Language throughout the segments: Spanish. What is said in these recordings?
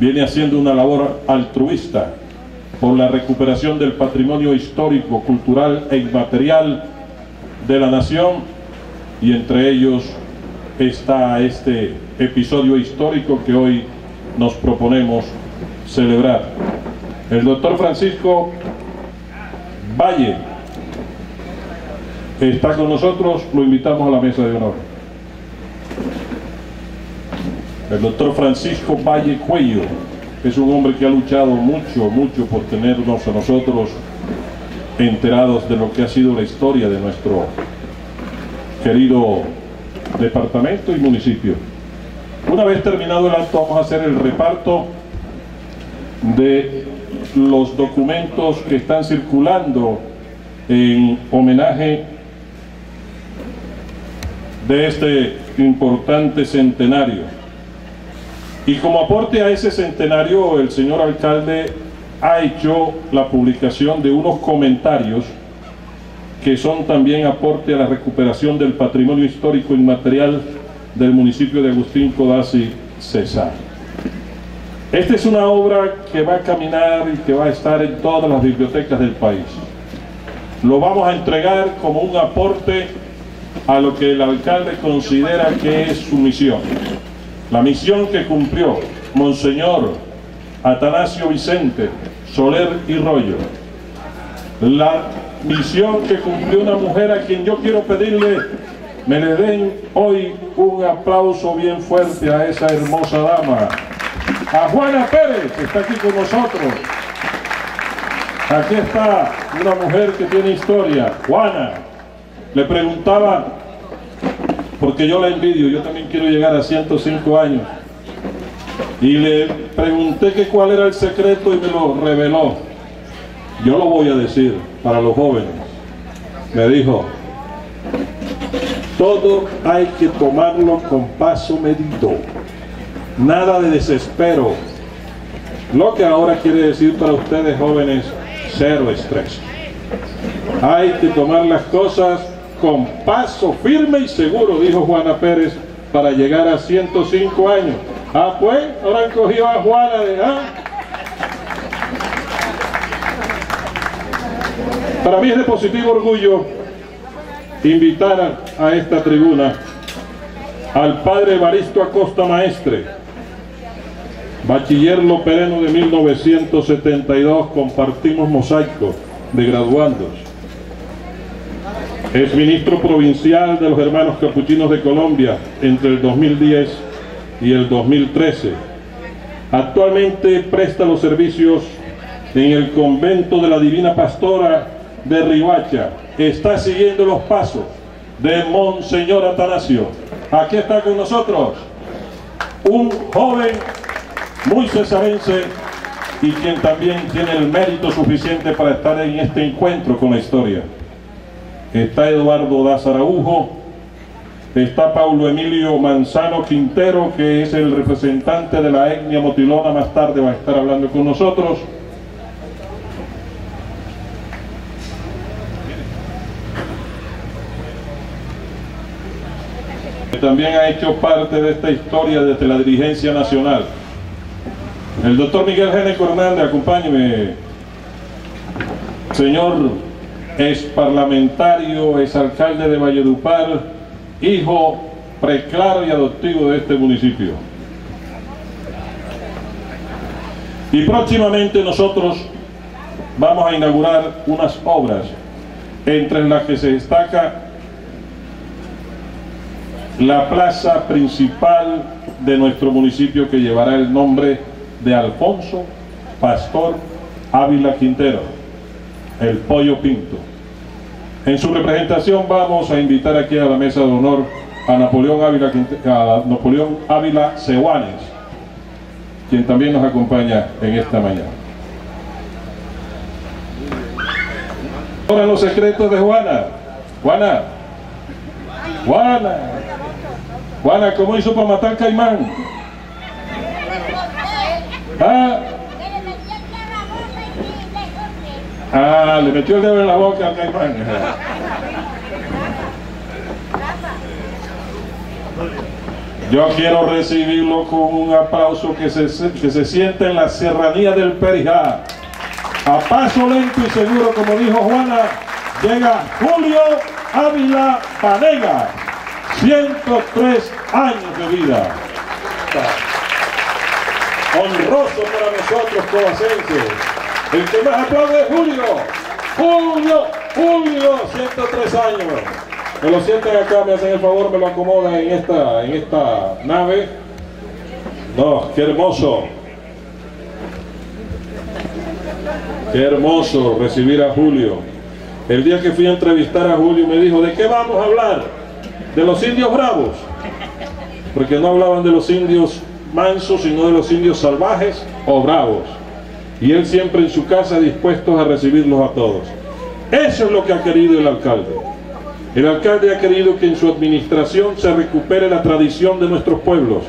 viene haciendo una labor altruista por la recuperación del patrimonio histórico, cultural e inmaterial de la nación y entre ellos está este episodio histórico que hoy nos proponemos celebrar. El doctor Francisco Valle está con nosotros, lo invitamos a la mesa de honor. El doctor Francisco Valle Cuello es un hombre que ha luchado mucho, mucho por tenernos a nosotros enterados de lo que ha sido la historia de nuestro querido departamento y municipio. Una vez terminado el acto vamos a hacer el reparto de los documentos que están circulando en homenaje de este importante centenario. Y como aporte a ese centenario, el señor alcalde ha hecho la publicación de unos comentarios que son también aporte a la recuperación del patrimonio histórico inmaterial del municipio de Agustín Codazzi, Cesar. Esta es una obra que va a caminar y que va a estar en todas las bibliotecas del país. Lo vamos a entregar como un aporte a lo que el alcalde considera que es su misión. La misión que cumplió Monseñor Atanasio Vicente Soler y Rollo. La misión que cumplió una mujer a quien yo quiero pedirle me le den hoy un aplauso bien fuerte a esa hermosa dama. A Juana Pérez, que está aquí con nosotros. Aquí está una mujer que tiene historia. Juana, le preguntaba porque yo la envidio, yo también quiero llegar a 105 años. Y le pregunté que cuál era el secreto y me lo reveló. Yo lo voy a decir para los jóvenes. Me dijo, todo hay que tomarlo con paso medido. Nada de desespero. Lo que ahora quiere decir para ustedes jóvenes, cero estrés. Hay que tomar las cosas con paso firme y seguro, dijo Juana Pérez, para llegar a 105 años. Ah, pues, ahora han cogido a Juana de... Para mí es de positivo orgullo invitar a, esta tribuna al padre Evaristo Acosta Maestre, bachiller lopereno de 1972, compartimos mosaico de graduandos es ministro provincial de los hermanos capuchinos de Colombia entre el 2010 y el 2013. Actualmente presta los servicios en el convento de la Divina Pastora de Ribacha. Está siguiendo los pasos de Monseñor Atanasio. Aquí está con nosotros un joven muy cesarense y quien también tiene el mérito suficiente para estar en este encuentro con la historia está Eduardo Dazaraujo, está Paulo Emilio Manzano Quintero, que es el representante de la etnia motilona, más tarde va a estar hablando con nosotros. También ha hecho parte de esta historia desde la dirigencia nacional. El doctor Miguel Geneco Hernández, acompáñeme. Señor es parlamentario, es alcalde de Valledupar, hijo preclaro y adoptivo de este municipio. Y próximamente nosotros vamos a inaugurar unas obras, entre las que se destaca la plaza principal de nuestro municipio que llevará el nombre de Alfonso Pastor Ávila Quintero, el Pollo Pinto. En su representación vamos a invitar aquí a la mesa de honor a Napoleón Ávila, a Napoleón Ávila quien también nos acompaña en esta mañana. Ahora los secretos de Juana. Juana. Juana. Juana, ¿cómo hizo para matar Caimán? ¿Ah? Ah, le metió el dedo en la boca al caimán. Yo quiero recibirlo con un aplauso que se, que se siente en la serranía del Perijá. A paso lento y seguro, como dijo Juana, llega Julio Ávila Panega, 103 años de vida. Honroso para nosotros, coacenses. El que más aplaude es Julio. Julio, Julio, 103 años. Me lo sienten acá, me hacen el favor, me lo acomodan en esta, en esta nave. No, qué hermoso. Qué hermoso recibir a Julio. El día que fui a entrevistar a Julio me dijo, ¿de qué vamos a hablar? De los indios bravos. Porque no hablaban de los indios mansos, sino de los indios salvajes o bravos. Y él siempre en su casa dispuestos a recibirlos a todos. Eso es lo que ha querido el alcalde. El alcalde ha querido que en su administración se recupere la tradición de nuestros pueblos.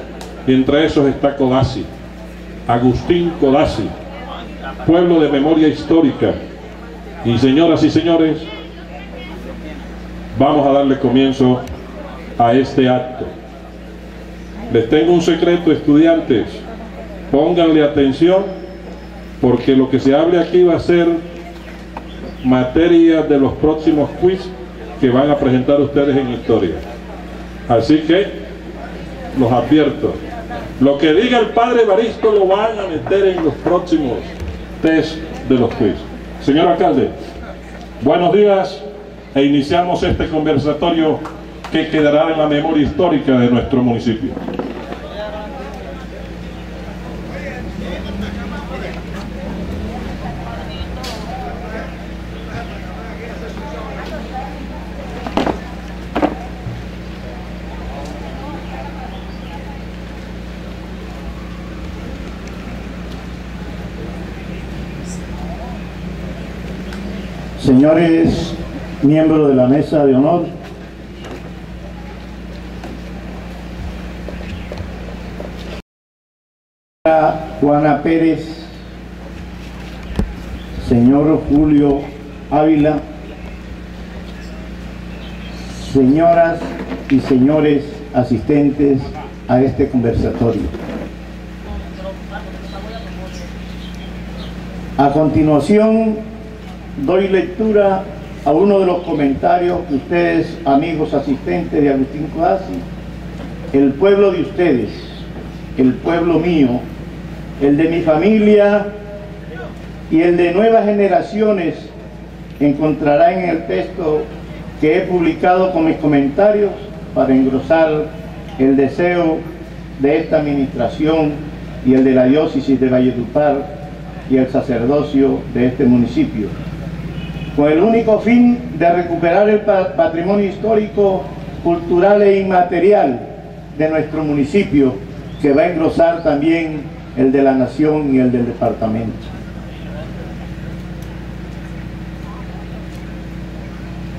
Y entre esos está Codazzi, Agustín Codazzi, pueblo de memoria histórica. Y señoras y señores, vamos a darle comienzo a este acto. Les tengo un secreto, estudiantes. Pónganle atención porque lo que se hable aquí va a ser materia de los próximos quiz que van a presentar ustedes en historia. Así que los advierto. Lo que diga el padre Baristo lo van a meter en los próximos test de los quiz. Señor alcalde, buenos días e iniciamos este conversatorio que quedará en la memoria histórica de nuestro municipio. Señores miembros de la mesa de honor, Juana Pérez, señor Julio Ávila, señoras y señores asistentes a este conversatorio. A continuación, doy lectura a uno de los comentarios que ustedes, amigos asistentes de Agustín Codazzi, el pueblo de ustedes, el pueblo mío, el de mi familia y el de nuevas generaciones encontrará en el texto que he publicado con mis comentarios para engrosar el deseo de esta administración y el de la diócesis de Valledupar y el sacerdocio de este municipio, con el único fin de recuperar el patrimonio histórico, cultural e inmaterial de nuestro municipio, que va a engrosar también el de la nación y el del departamento.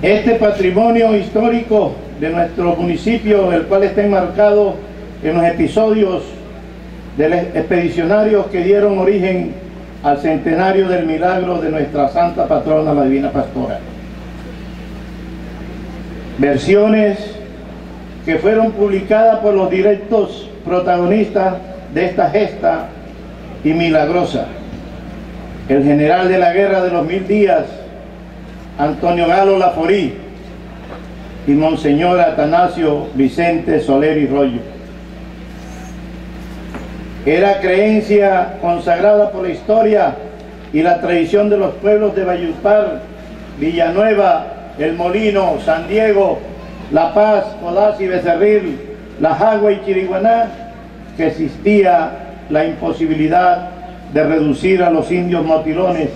Este patrimonio histórico de nuestro municipio, el cual está enmarcado en los episodios de los expedicionarios que dieron origen al centenario del milagro de nuestra santa patrona, la Divina Pastora. Versiones que fueron publicadas por los directos protagonistas de esta gesta y milagrosa. El general de la guerra de los mil días, Antonio Galo Laforí, y Monseñor Atanasio Vicente Soler y Rollo. Era creencia consagrada por la historia y la tradición de los pueblos de Valledupar, Villanueva, El Molino, San Diego, La Paz, Codaz y Becerril, La Jagua y Chiriguaná, que existía la imposibilidad de reducir a los indios motilones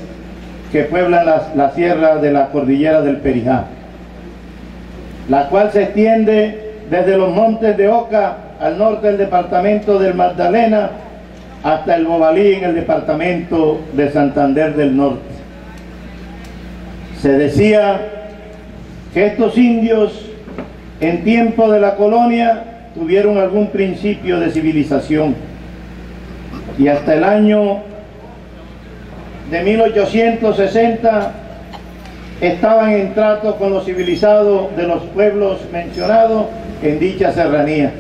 que pueblan la sierra de la cordillera del Perijá, la cual se extiende desde los montes de Oca al norte del departamento del Magdalena hasta el Bobalí en el departamento de Santander del Norte. Se decía que estos indios en tiempo de la colonia tuvieron algún principio de civilización y hasta el año de 1860 estaban en trato con los civilizados de los pueblos mencionados en dicha serranía.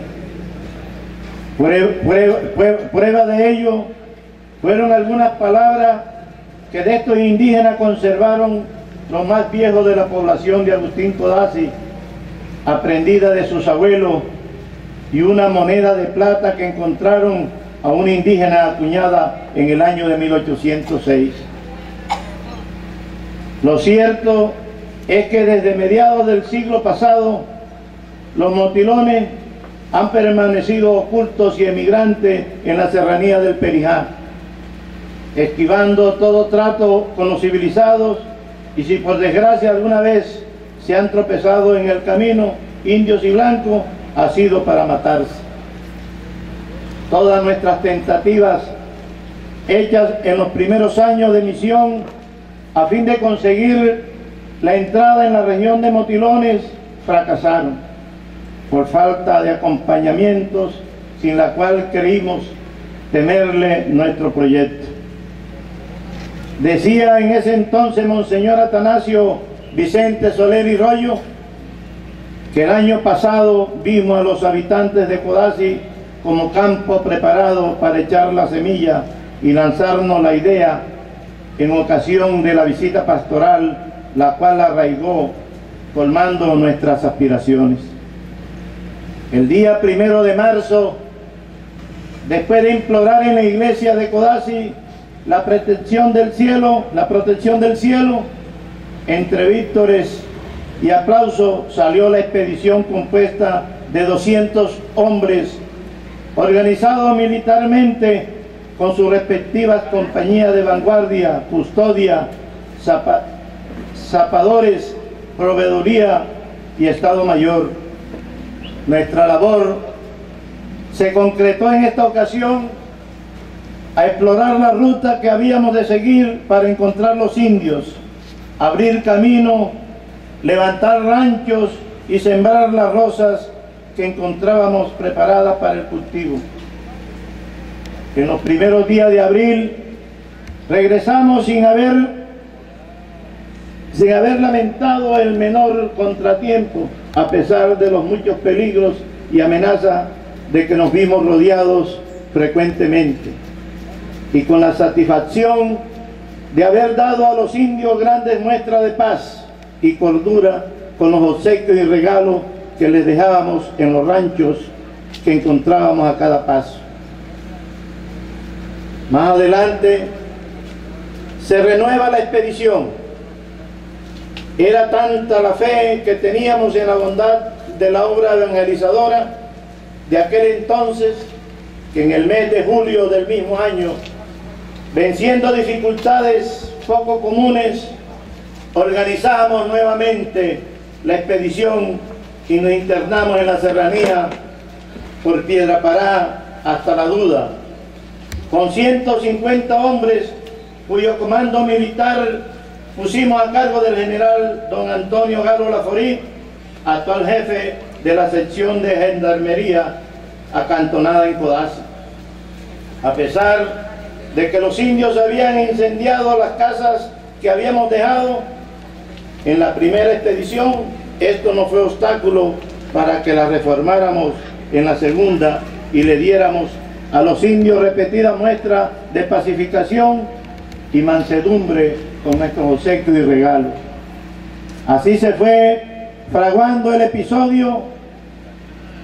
Prueba, de ello fueron algunas palabras que de estos indígenas conservaron los más viejos de la población de Agustín Codazzi, aprendida de sus abuelos, y una moneda de plata que encontraron a una indígena acuñada en el año de 1806. Lo cierto es que desde mediados del siglo pasado, los motilones han permanecido ocultos y emigrantes en la serranía del Perijá, esquivando todo trato con los civilizados y si por desgracia alguna vez se han tropezado en el camino, indios y blancos, ha sido para matarse. Todas nuestras tentativas hechas en los primeros años de misión a fin de conseguir la entrada en la región de Motilones fracasaron por falta de acompañamientos sin la cual creímos temerle nuestro proyecto. Decía en ese entonces Monseñor Atanasio Vicente Soler y Rollo que el año pasado vimos a los habitantes de Codazzi como campo preparado para echar la semilla y lanzarnos la idea en ocasión de la visita pastoral, la cual arraigó colmando nuestras aspiraciones. El día primero de marzo, después de implorar en la iglesia de Codazzi la protección del cielo, la protección del cielo, entre víctores y aplauso salió la expedición compuesta de 200 hombres organizados militarmente con sus respectivas compañías de vanguardia, custodia, zapadores, proveeduría y Estado Mayor. Nuestra labor se concretó en esta ocasión a explorar la ruta que habíamos de seguir para encontrar los indios, abrir camino, levantar ranchos y sembrar las rosas que encontrábamos preparadas para el cultivo. En los primeros días de abril regresamos sin haber sin haber lamentado el menor contratiempo, a pesar de los muchos peligros y amenazas de que nos vimos rodeados frecuentemente y con la satisfacción de haber dado a los indios grandes muestras de paz y cordura con los obsequios y regalos que les dejábamos en los ranchos que encontrábamos a cada paso. Más adelante se renueva la expedición. Era tanta la fe que teníamos en la bondad de la obra evangelizadora de aquel entonces que en el mes de julio del mismo año Venciendo dificultades poco comunes, organizamos nuevamente la expedición y nos internamos en la serranía por Piedra Pará hasta la duda, con 150 hombres cuyo comando militar pusimos a cargo del general don Antonio Galo Laforí, actual jefe de la sección de gendarmería acantonada en Codazzi. A pesar de que los indios habían incendiado las casas que habíamos dejado en la primera expedición, esto no fue obstáculo para que la reformáramos en la segunda y le diéramos a los indios repetidas muestras de pacificación y mansedumbre con nuestros obsequios y regalos. Así se fue fraguando el episodio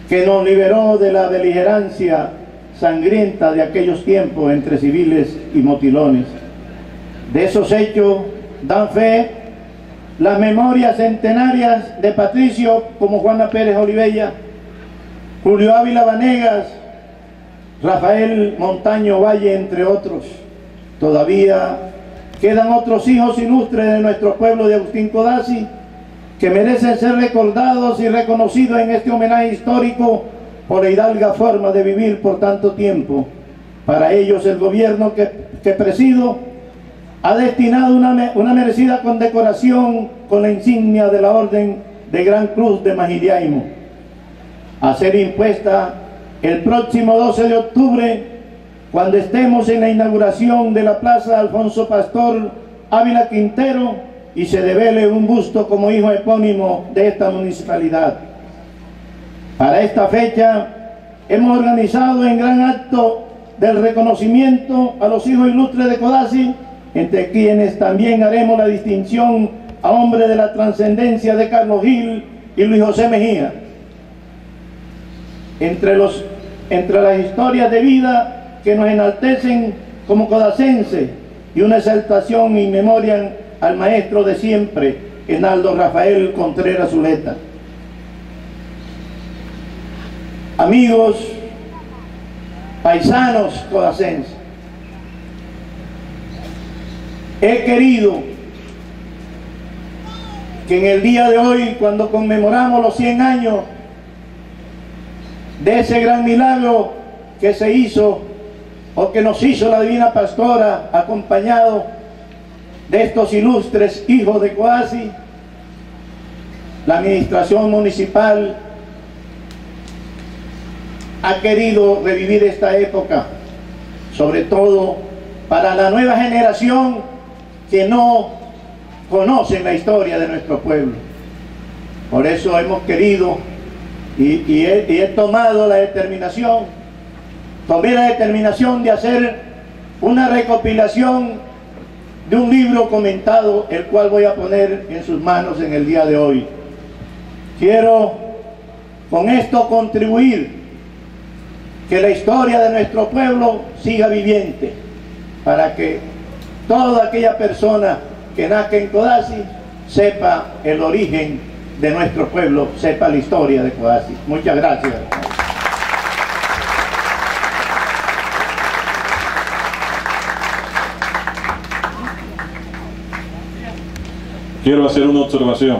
que nos liberó de la beligerancia sangrienta de aquellos tiempos entre civiles y motilones. De esos hechos dan fe las memorias centenarias de Patricio como Juana Pérez Olivella, Julio Ávila Vanegas, Rafael Montaño Valle, entre otros. Todavía quedan otros hijos ilustres de nuestro pueblo de Agustín Codazzi que merecen ser recordados y reconocidos en este homenaje histórico por la hidalga forma de vivir por tanto tiempo. Para ellos el gobierno que, presido ha destinado una, una, merecida condecoración con la insignia de la Orden de Gran Cruz de Magiriaimo, a ser impuesta el próximo 12 de octubre, cuando estemos en la inauguración de la Plaza Alfonso Pastor Ávila Quintero, y se devele un busto como hijo epónimo de esta municipalidad. Para esta fecha hemos organizado en gran acto del reconocimiento a los hijos ilustres de Codazzi, entre quienes también haremos la distinción a hombres de la trascendencia de Carlos Gil y Luis José Mejía. Entre, los, entre las historias de vida que nos enaltecen como codacense y una exaltación y memoria al maestro de siempre, Enaldo Rafael Contreras Zuleta. Amigos, paisanos codacenses, he querido que en el día de hoy, cuando conmemoramos los 100 años de ese gran milagro que se hizo o que nos hizo la Divina Pastora acompañado de estos ilustres hijos de Coasi, la administración municipal ha querido revivir esta época, sobre todo para la nueva generación que no conoce la historia de nuestro pueblo. Por eso hemos querido y he tomado la determinación, tomé la determinación de hacer una recopilación de un libro comentado, el cual voy a poner en sus manos en el día de hoy. Quiero con esto contribuir que la historia de nuestro pueblo siga viviente, para que toda aquella persona que nazca en Codazzi sepa el origen de nuestro pueblo, sepa la historia de Codazzi. Muchas gracias. Quiero hacer una observación.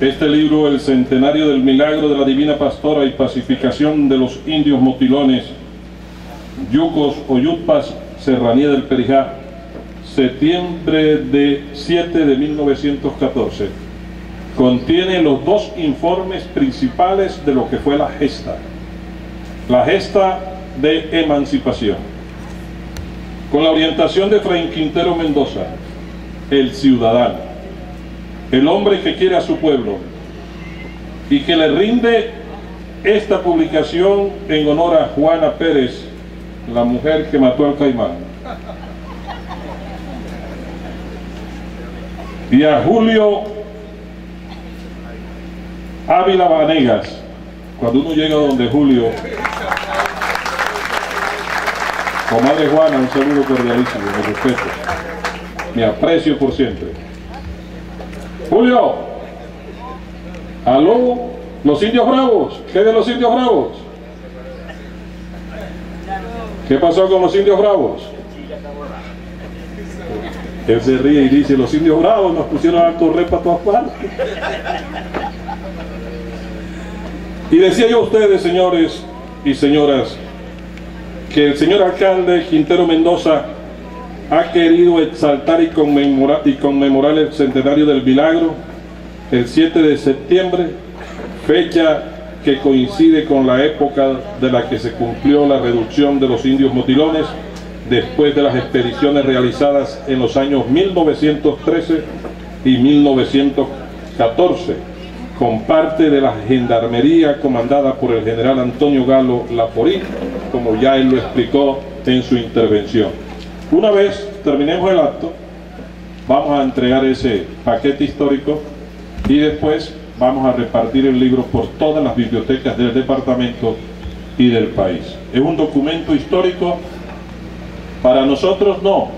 Este libro, El Centenario del Milagro de la Divina Pastora y Pacificación de los Indios Motilones, Yucos o Yutpas, Serranía del Perijá, septiembre de 7 de 1914, contiene los dos informes principales de lo que fue la gesta. La gesta de emancipación. Con la orientación de Fray Quintero Mendoza, el ciudadano, el hombre que quiere a su pueblo y que le rinde esta publicación en honor a Juana Pérez, la mujer que mató al caimán. Y a Julio Ávila Vanegas, cuando uno llega donde Julio, comadre Juana, un saludo cordialísimo, respeto mi aprecio por siempre. Julio, aló, los indios bravos, ¿qué de los indios bravos? ¿Qué pasó con los indios bravos? Él se ríe y dice, los indios bravos nos pusieron a correr para todas partes. Y decía yo a ustedes, señores y señoras, que el señor alcalde Quintero Mendoza ha querido exaltar y conmemorar, el centenario del milagro el 7 de septiembre, fecha que coincide con la época de la que se cumplió la reducción de los indios motilones después de las expediciones realizadas en los años 1913 y 1914 con parte de la gendarmería comandada por el general Antonio Galo Laforí, como ya él lo explicó en su intervención. Una vez terminemos el acto, vamos a entregar ese paquete histórico y después vamos a repartir el libro por todas las bibliotecas del departamento y del país. Es un documento histórico, para nosotros no,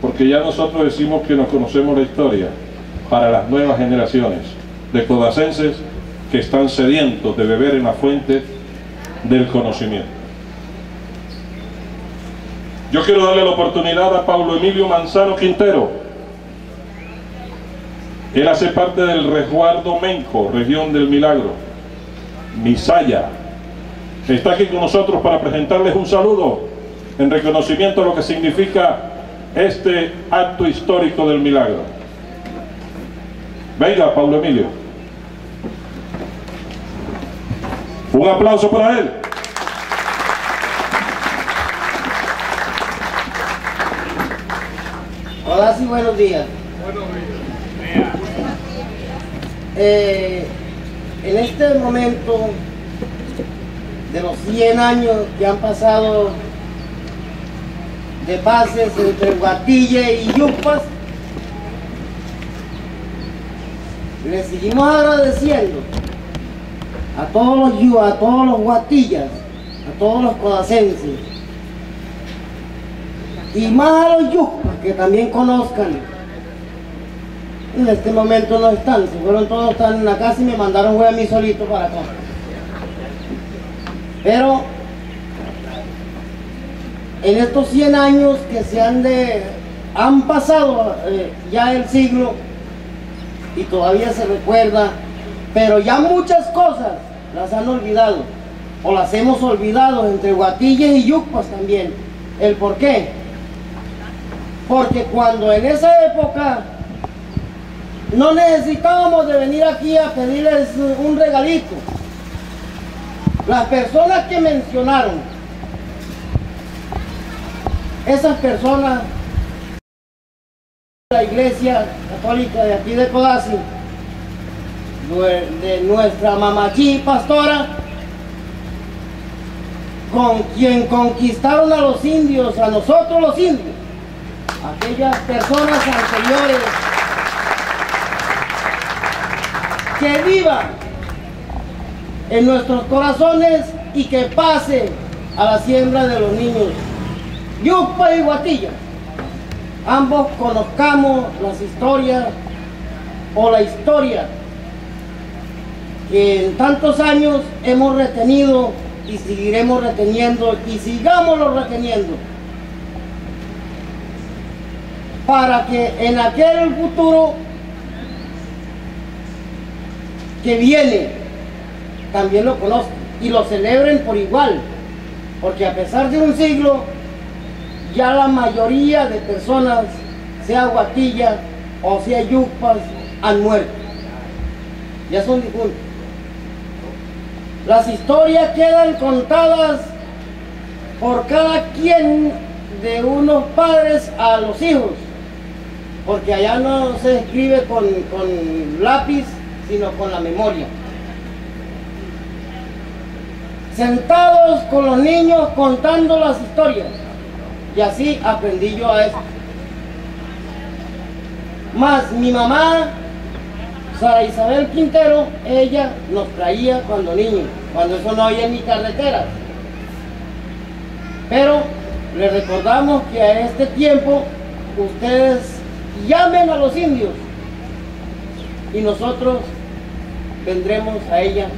porque ya nosotros decimos que nos conocemos la historia, para las nuevas generaciones de codacenses que están sedientos de beber en la fuente del conocimiento. Yo quiero darle la oportunidad a Paulo Emilio Manzano Quintero. Él hace parte del resguardo Menco, región del Milagro, Misaya. Está aquí con nosotros para presentarles un saludo en reconocimiento a lo que significa este acto histórico del milagro. Venga, Paulo Emilio. Un aplauso para él. Hola, buenos días. Eh, en este momento de los 100 años que han pasado de bases entre Guatille y Yupas, le seguimos agradeciendo a todos los a todos los guatillas, a todos los codacenses y más a los yupas que también conozcan. En este momento no están, se fueron todos, están en la casa y me mandaron a mí solito para acá. Pero en estos 100 años que se han de han pasado eh, ya el siglo y todavía se recuerda, pero ya muchas cosas las han olvidado o las hemos olvidado entre Guatilles y Yucpas también. ¿El por qué? Porque cuando en esa época no necesitábamos de venir aquí a pedirles un regalito, las personas que mencionaron, esas personas la iglesia católica de aquí de Codazzi, de nuestra mamachí pastora, con quien conquistaron a los indios, a nosotros los indios, aquellas personas anteriores que vivan en nuestros corazones y que pase a la siembra de los niños. Yupa y Guatilla, ambos conozcamos las historias o la historia que en tantos años hemos retenido y seguiremos reteniendo y sigámoslo reteniendo para que en aquel futuro que viene también lo conozcan y lo celebren por igual. Porque a pesar de un siglo ya la mayoría de personas sea guatilla o sea yupas han muerto. Ya son difuntos. Las historias quedan contadas por cada quien de unos padres a los hijos porque allá no se escribe con, lápiz, sino con la memoria. Sentados con los niños contando las historias. Y así aprendí yo a eso. Más mi mamá, Sara Isabel Quintero, ella nos traía cuando niños, cuando eso no había ni carreteras. Pero le recordamos que a este tiempo ustedes llamen a los indios y nosotros vendremos a ella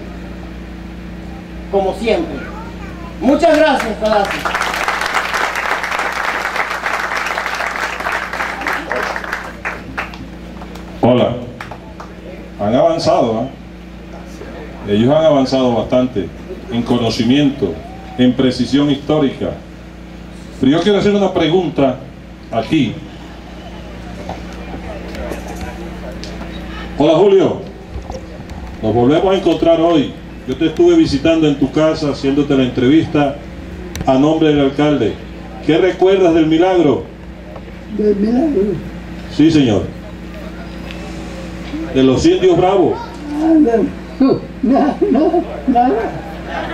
como siempre. Muchas gracias, Palacio. Hola, han avanzado, ¿eh? ellos han avanzado bastante en conocimiento, en precisión histórica. Pero yo quiero hacer una pregunta aquí, Hola Julio, nos volvemos a encontrar hoy. Yo te estuve visitando en tu casa, haciéndote la entrevista a nombre del alcalde. ¿Qué recuerdas del milagro? ¿Del milagro? Sí, señor. De los indios bravos. Nada, nada.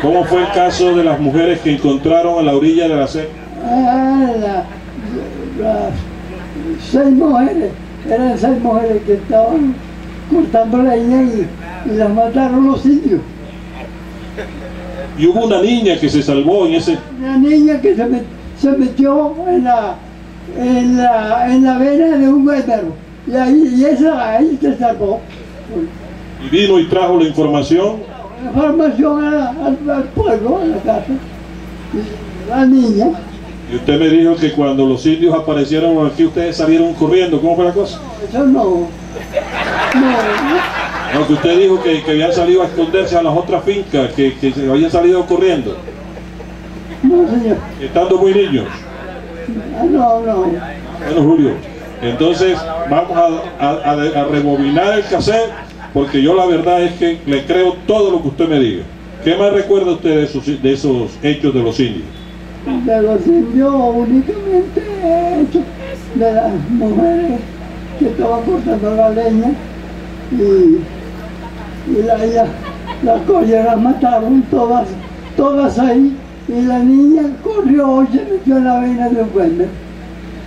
¿Cómo fue el caso de las mujeres que encontraron a la orilla de la seca? Ah, las seis mujeres, eran seis mujeres que estaban cortando la y, y las mataron los indios. Y hubo una niña que se salvó en ese... Una niña que se, se metió en la, en, la, en la vena de un guétaro. Y ahí, y esa, ahí se salvó. Y vino y trajo la información. La información al, al, pueblo, a la casa. La niña. Y usted me dijo que cuando los indios aparecieron aquí, ustedes salieron corriendo. ¿Cómo fue la cosa? Eso no. No. que usted dijo que, habían salido a esconderse a las otras fincas, que, se habían salido corriendo. No, señor. Estando muy niños. No, no. Bueno, Julio, entonces vamos a, a, rebobinar el cassette, porque yo la verdad es que le creo todo lo que usted me diga. ¿Qué más recuerda usted de esos, de esos hechos de los indios? De los indios únicamente hechos de las mujeres que estaban cortando la leña y, y la, la, las colleras mataron todas, todas ahí y la niña corrió y se metió en la vena de un duende.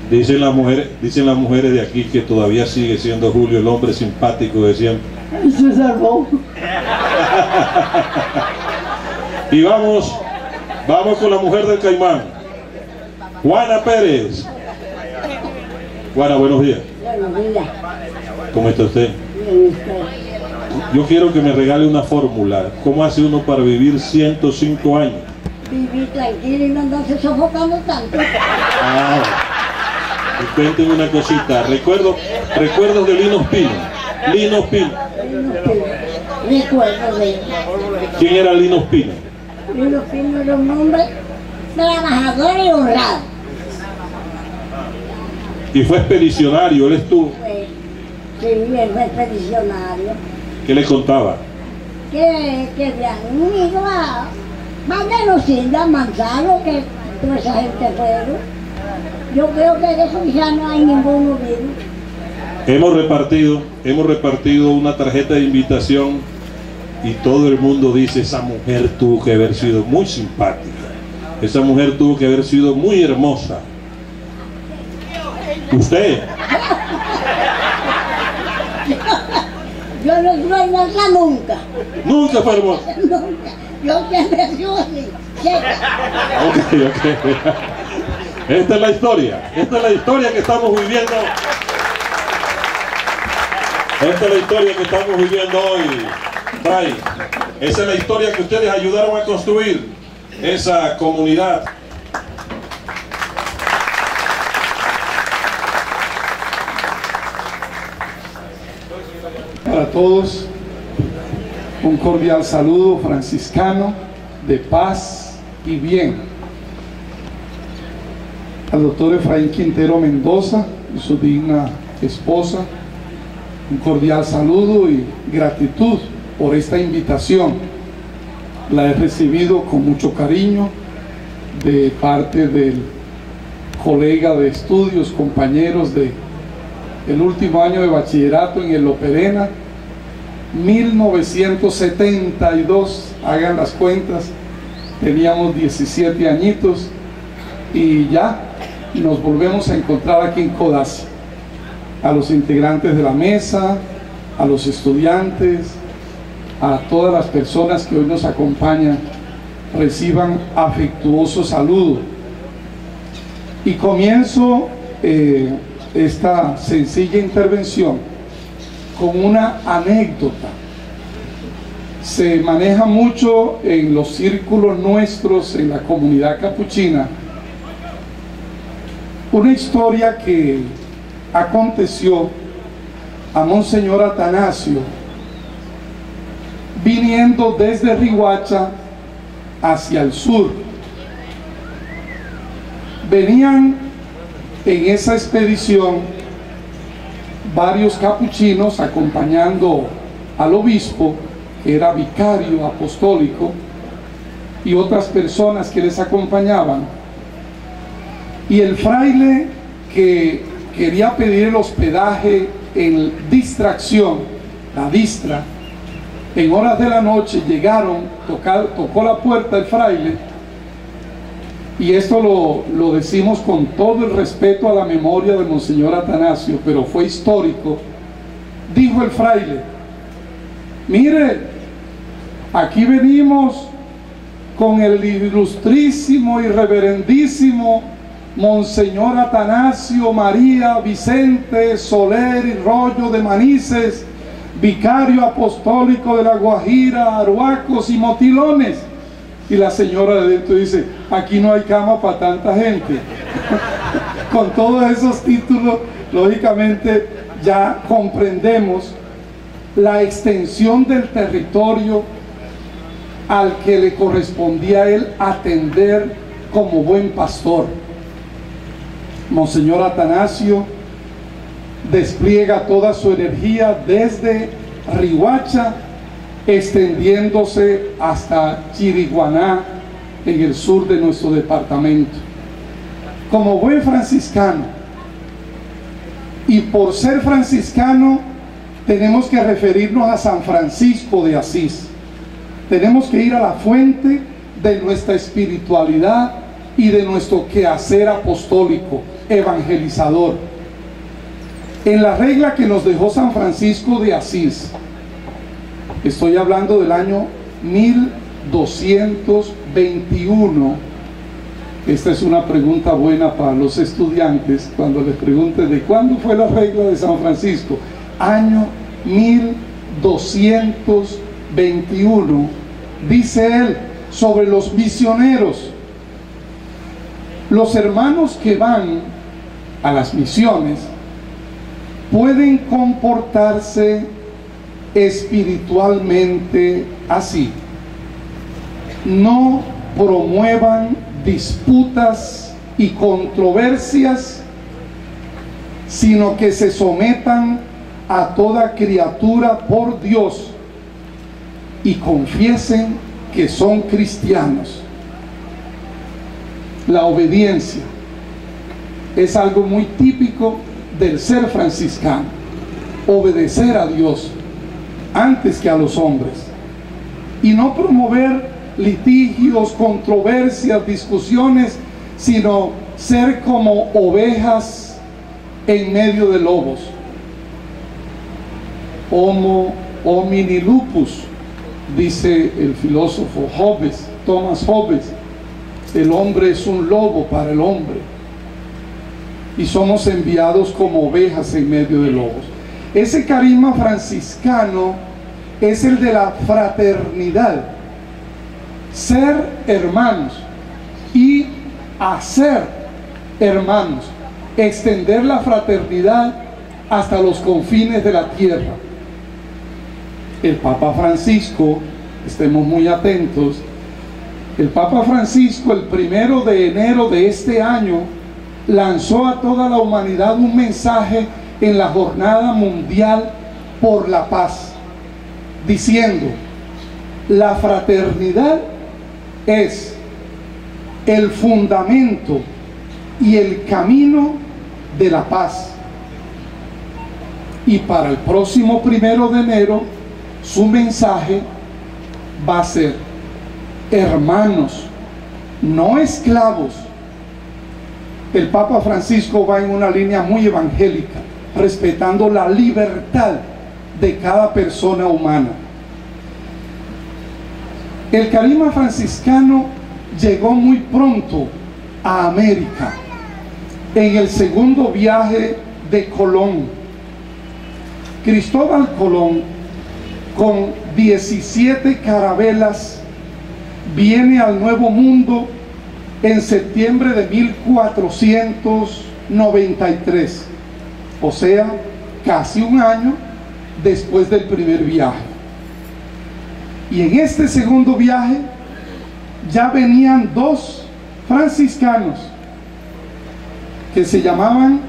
Dicen las mujeres, dicen las mujeres de aquí que todavía sigue siendo Julio el hombre simpático de siempre. Y se salvó. Y vamos, vamos con la mujer del Caimán. Juana Pérez. Juana, buenos días. ¿Cómo está usted? Yo quiero que me regale una fórmula. ¿Cómo hace uno para vivir 105 años? Vivir tranquilo y no andarse sofocando tanto. Ah, y una cosita. Recuerdo, recuerdos de Linos Pino. Linos Pino. Recuerdo de ¿Quién era Linos Pino? Lino Pino era un hombre trabajador y honrado. Y fue expedicionario, estuvo. Fue, sí, él fue expedicionario. ¿Qué le contaba? Que, que de amigo a más de Lucinda, a Manzano, que toda esa gente fueron. Yo creo que de eso ya no hay ninguno vivo. Hemos repartido, hemos repartido una tarjeta de invitación y todo el mundo dice esa mujer tuvo que haber sido muy simpática. Esa mujer tuvo que haber sido muy hermosa. Usted, Yo no soy hermosa nunca. nunca fue hermosa. Nunca. Yo siempre así, seca. Ok, ok. Esta es la historia. Esta es la historia que estamos viviendo. Esta es la historia que estamos viviendo hoy. Bray. Esa es la historia que ustedes ayudaron a construir. Esa comunidad. Para todos, un cordial saludo franciscano de paz y bien. Al doctor Efraín Quintero Mendoza y su digna esposa, un cordial saludo y gratitud por esta invitación. La he recibido con mucho cariño de parte del colega de estudios, compañeros de el último año de bachillerato en el Operena, 1972, hagan las cuentas, teníamos 17 añitos y ya nos volvemos a encontrar aquí en Codazzi. A los integrantes de la mesa, a los estudiantes, a todas las personas que hoy nos acompañan, reciban afectuoso saludo. Y comienzo eh, esta sencilla intervención con una anécdota. Se maneja mucho en los círculos nuestros, en la comunidad capuchina, una historia que aconteció a Monseñor Atanasio viniendo desde Rihuacha hacia el sur. Venían en esa expedición varios capuchinos acompañando al obispo, que era vicario apostólico, y otras personas que les acompañaban. Y el fraile que quería pedir el hospedaje en distracción, la distra, en horas de la noche llegaron, tocó la puerta el fraile, y esto lo, lo decimos con todo el respeto a la memoria de Monseñor Atanasio, pero fue histórico. Dijo el fraile, mire, aquí venimos con el ilustrísimo y reverendísimo Monseñor Atanasio María Vicente Soler y Rollo de Manises, vicario apostólico de la Guajira, Aruacos y Motilones. Y la señora de dentro dice, aquí no hay cama para tanta gente. Con todos esos títulos, lógicamente ya comprendemos la extensión del territorio al que le correspondía a él atender como buen pastor. Monseñor Atanasio despliega toda su energía desde Rihuacha extendiéndose hasta Chiriguaná en el sur de nuestro departamento. Como buen franciscano, Y por ser franciscano, tenemos que referirnos a San Francisco de Asís. Tenemos que ir a la fuente de nuestra espiritualidad y de nuestro quehacer apostólico, evangelizador. En la regla que nos dejó San Francisco de Asís, estoy hablando del año 1221, esta es una pregunta buena para los estudiantes cuando les pregunten de cuándo fue la regla de San Francisco. Año 1221, dice él, sobre los misioneros. Los hermanos que van a las misiones pueden comportarse espiritualmente así. No promuevan disputas y controversias, sino que se sometan a toda criatura por Dios y confiesen que son cristianos. La obediencia es algo muy típico del ser franciscano. Obedecer a Dios antes que a los hombres. Y no promover litigios, controversias, discusiones, sino ser como ovejas en medio de lobos. Homo homini lupus, dice el filósofo Hobbes, Thomas Hobbes. El hombre es un lobo para el hombre. Y somos enviados como ovejas en medio de lobos. Ese carisma franciscano es el de la fraternidad ser hermanos y hacer hermanos, extender la fraternidad hasta los confines de la tierra. El Papa Francisco, estemos muy atentos, el Papa Francisco el primero de enero de este año lanzó a toda la humanidad un mensaje en la Jornada Mundial por la Paz, diciendo, la fraternidad es el fundamento y el camino de la paz. Y para el próximo primero de enero, su mensaje va a ser, hermanos, no esclavos. El Papa Francisco va en una línea muy evangélica, respetando la libertad de cada persona humana. El carisma franciscano llegó muy pronto a América en el segundo viaje de Colón. Cristóbal Colón, con 17 carabelas, viene al Nuevo Mundo en septiembre de 1493, o sea, casi un año después del primer viaje. Y en este segundo viaje ya venían dos franciscanos que se llamaban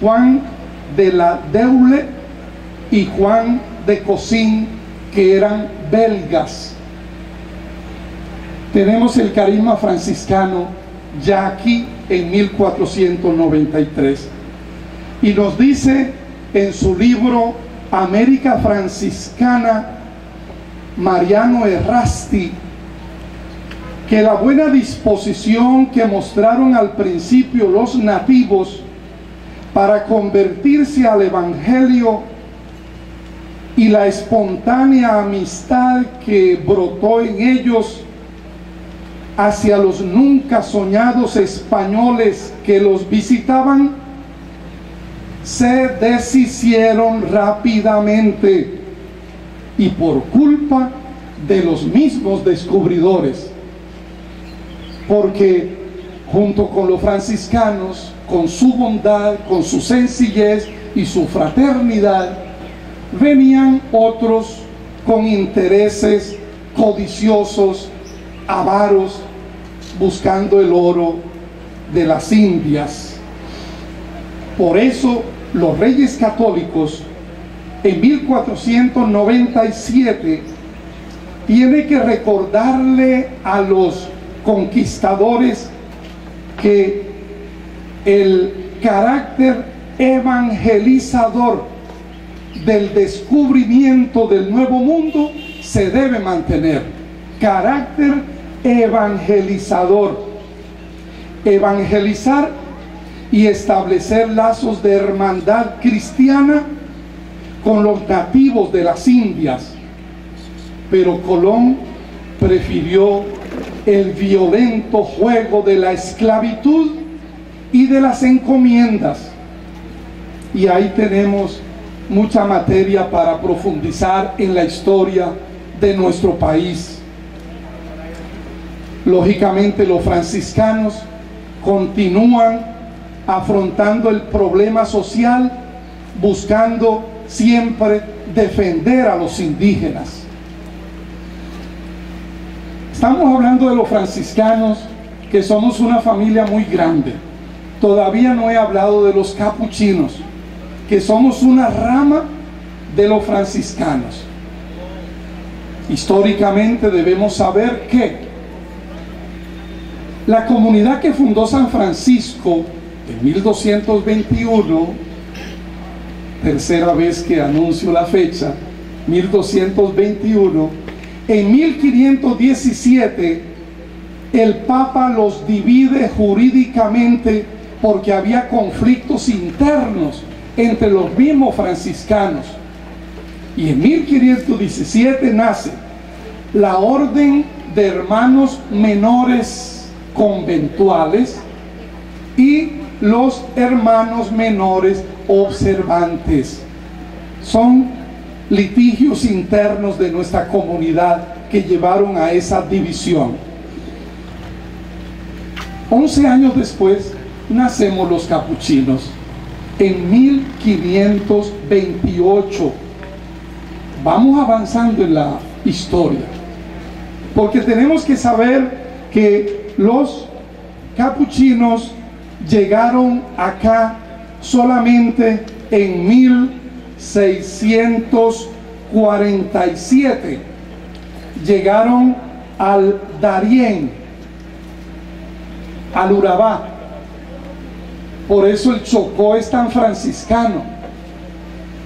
Juan de la Deule y Juan de Cosín, que eran belgas. Tenemos el carisma franciscano ya aquí en 1493. Y nos dice en su libro América Franciscana Mariano Errasti que la buena disposición que mostraron al principio los nativos para convertirse al Evangelio y la espontánea amistad que brotó en ellos hacia los nunca soñados españoles que los visitaban, se deshicieron rápidamente y por culpa de los mismos descubridores. Porque junto con los franciscanos, con su bondad, con su sencillez y su fraternidad, venían otros con intereses codiciosos, avaros, buscando el oro de las Indias. Por eso los reyes católicos en 1497 tiene que recordarle a los conquistadores que el carácter evangelizador del descubrimiento del nuevo mundo se debe mantener. Carácter evangelizador. Evangelizar y establecer lazos de hermandad cristiana con los nativos de las Indias. Pero Colón prefirió el violento juego de la esclavitud y de las encomiendas. Y ahí tenemos mucha materia para profundizar en la historia de nuestro país. Lógicamente los franciscanos continúan afrontando el problema social buscando siempre defender a los indígenas. Estamos hablando de los franciscanos, que somos una familia muy grande. Todavía no he hablado de los capuchinos, que somos una rama de los franciscanos. Históricamente debemos saber que la comunidad que fundó San Francisco en 1221, tercera vez que anuncio la fecha, 1221, en 1517 el Papa los divide jurídicamente porque había conflictos internos entre los mismos franciscanos. Y en 1517 nace la Orden de Hermanos Menores Conventuales y los hermanos menores observantes. Son litigios internos de nuestra comunidad que llevaron a esa división. Once años después nacemos los capuchinos. En 1528 vamos avanzando en la historia. Porque tenemos que saber que los capuchinos llegaron acá solamente en 1647. Llegaron al Darién, al Urabá. Por eso el Chocó es tan franciscano.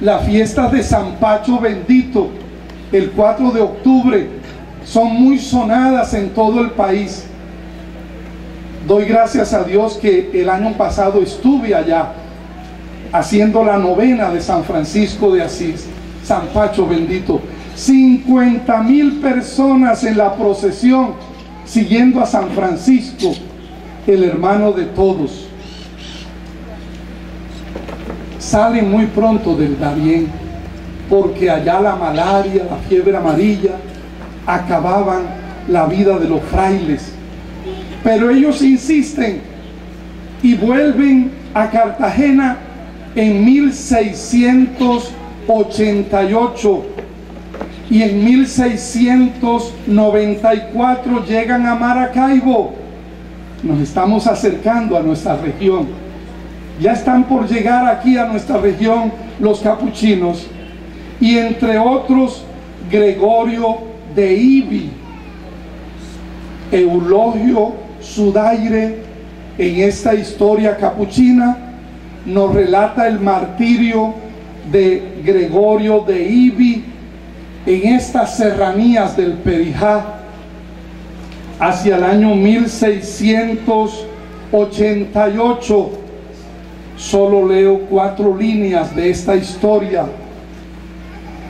Las fiestas de San Pacho Bendito, el 4 de octubre, son muy sonadas en todo el país. Doy gracias a Dios que el año pasado estuve allá haciendo la novena de San Francisco de Asís, San Pacho bendito. 50 mil personas en la procesión siguiendo a San Francisco, el hermano de todos. Salen muy pronto del Darién, porque allá la malaria, la fiebre amarilla, acababan la vida de los frailes. Pero ellos insisten y vuelven a Cartagena en 1688 y en 1694 llegan a Maracaibo. Nos estamos acercando a nuestra región. Ya están por llegar aquí a nuestra región los capuchinos y entre otros Gregorio de Ibi, Eulogio Sudaire en esta historia capuchina nos relata el martirio de Gregorio de Ibi en estas serranías del Perijá hacia el año 1688. Solo leo cuatro líneas de esta historia.